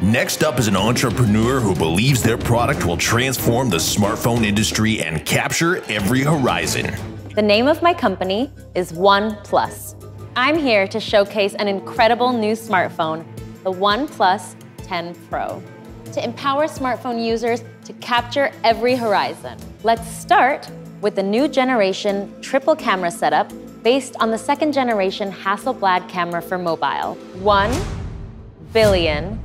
Next up is an entrepreneur who believes their product will transform the smartphone industry and capture every horizon. The name of my company is OnePlus. I'm here to showcase an incredible new smartphone, the OnePlus 10 Pro, to empower smartphone users to capture every horizon. Let's start with the new generation triple camera setup based on the second generation Hasselblad camera for mobile. 1 billion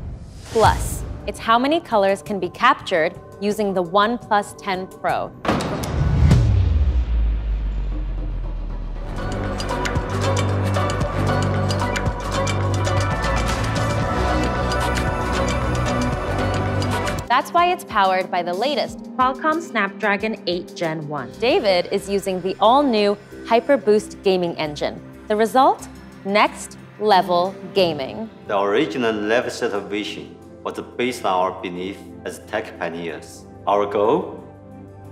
plus. It's how many colors can be captured using the OnePlus 10 Pro. That's why it's powered by the latest Qualcomm Snapdragon 8 Gen 1. David is using the all-new HyperBoost gaming engine. The result? Next level gaming. The original level-set of vision was based on our belief as tech pioneers. Our goal?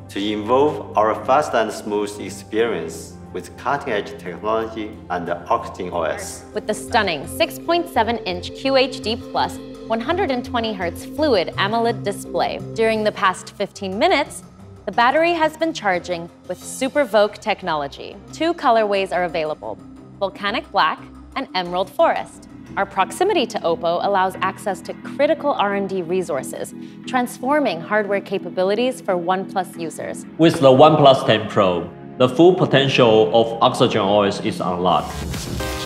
To involve our fast and smooth experience with cutting-edge technology and the Oxygen OS. With the stunning 6.7-inch QHD Plus 120Hz fluid AMOLED display. During the past 15 minutes, the battery has been charging with SuperVOOC technology. Two colorways are available, Volcanic Black and Emerald Forest. Our proximity to OPPO allows access to critical R&D resources, transforming hardware capabilities for OnePlus users. With the OnePlus 10 Pro, the full potential of Oxygen OS is unlocked.